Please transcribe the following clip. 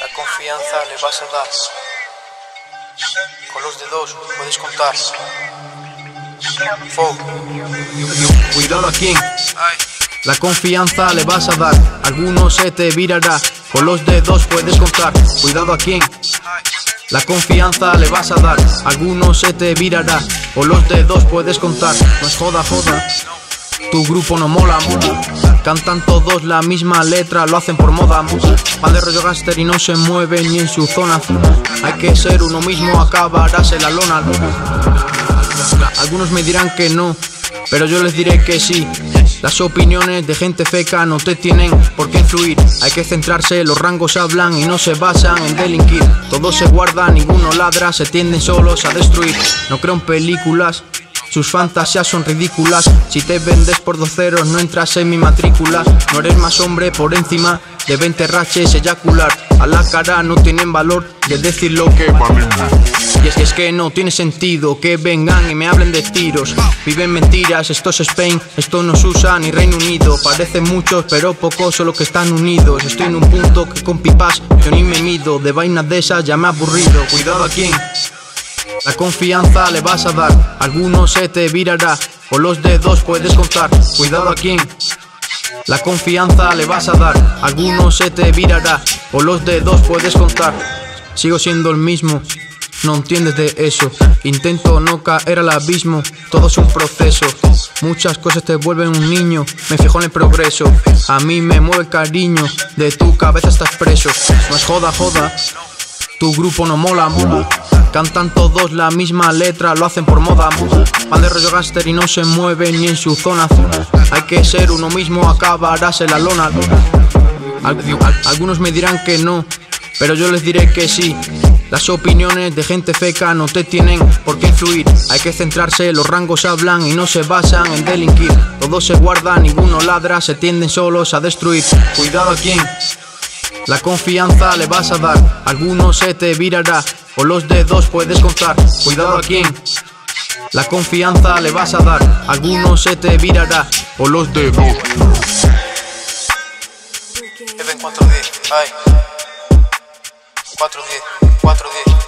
La confianza le vas a dar. Con los dedos puedes contar. Fo. Cuidado a quién, Ay. la confianza le vas a dar. Algunos se te virará, con los dedos puedes contar. Cuidado a quién, Ay. la confianza le vas a dar. Algunos se te virará, con los dedos puedes contar. No es joda, joda. Tu grupo no mola. Cantan todos la misma letra, lo hacen por moda. Van de rollo gaster y no se mueven ni en su zona. Hay que ser uno mismo, acabarás en la lona. Algunos me dirán que no, pero yo les diré que sí. Las opiniones de gente feca no te tienen por qué influir. Hay que centrarse, los rangos hablan y no se basan en delinquir. Todo se guarda, ninguno ladra, se tienden solos a destruir. No creo en películas. Sus fantasías son ridículas. Si te vendes por dos ceros, no entras en mi matrícula. No eres más hombre por encima de 20 raches eyacular. A la cara no tienen valor de decir lo que y es que es que no tiene sentido que vengan y me hablen de tiros. Viven mentiras, esto es Spain, esto no se usa ni Reino Unido. Parecen muchos, pero pocos son los que están unidos. Estoy en un punto que con pipas yo ni me mido. De vainas de esas ya me he aburrido. Cuidado a quién. La confianza le vas a dar, algunos se te virará, con los dedos puedes contar. Cuidado a quién. La confianza le vas a dar, algunos se te virará, con los dedos puedes contar. Sigo siendo el mismo, no entiendes de eso. Intento no caer al abismo, todo es un proceso. Muchas cosas te vuelven un niño, me fijo en el progreso. A mí me mueve cariño, de tu cabeza estás preso. No es joda, joda. Tu grupo no mola, mola. Cantan todos la misma letra, lo hacen por moda. Van de rollo gaster y no se mueven ni en su zona. Hay que ser uno mismo, acabarás en la lona. Al- al- algunos me dirán que no, pero yo les diré que sí. Las opiniones de gente feca no te tienen por qué influir. Hay que centrarse, los rangos hablan y no se basan en delinquir. Todo se guarda, ninguno ladra, se tienden solos a destruir. Cuidado a quién. La confianza le vas a dar, algunos se te virará, con los dedos puedes contar. Cuidado a quién. La confianza le vas a dar, algunos se te virará, con los dedos. Even 410. Ay. 410. 410.